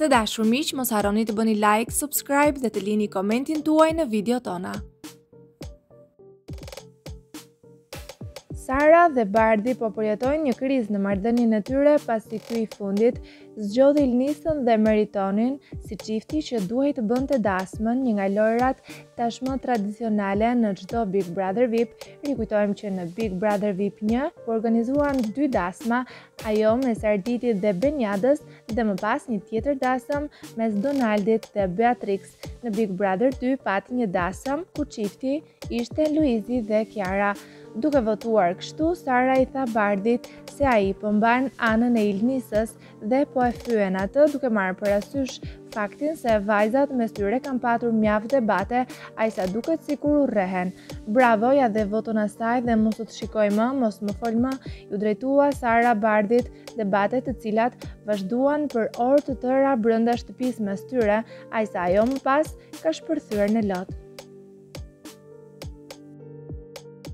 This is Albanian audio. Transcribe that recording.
Të dashur miq, mos harroni të bëni like, subscribe dhe të lini komentin tuaj në video tona. Sara dhe Bardhi po përjetojnë një krizë në marrëdhënien e tyre pasi ky i fundit zgjodhi Ilnisën dhe Meritonin si çifti që duhej të bënte dasmën, një nga lojërat tashmë tradicionale në çdo Big Brother VIP. Rikujtojmë që në Big Brother VIP 1 u organizuan dy dasma, ajo mes Arditit dhe Beniadës dhe më pas një tjetër dasëm mes Donaldit dhe Beatrix. Në Big Brother 2 pati një dasëm ku çifti ishte Luizi dhe Kiara. Duke votuar kështu, Sara i tha Bardhit se ai po mban anën e Ilnisës dhe po e fyen atë duke marrë parasysh faktin se vajzat mes tyre kanë patur mjaft debate Aq sa duket sikur urrehen. Bravo, ia dhe votën asaj dhe mos të shikoj më, mos më fol më, iu drejtua Sara Bardhit, debate të cilat vazhduan për orë të tëra brenda shtëpisë mes tyre, aq sa ajo më pas ka shpërthyer në lot.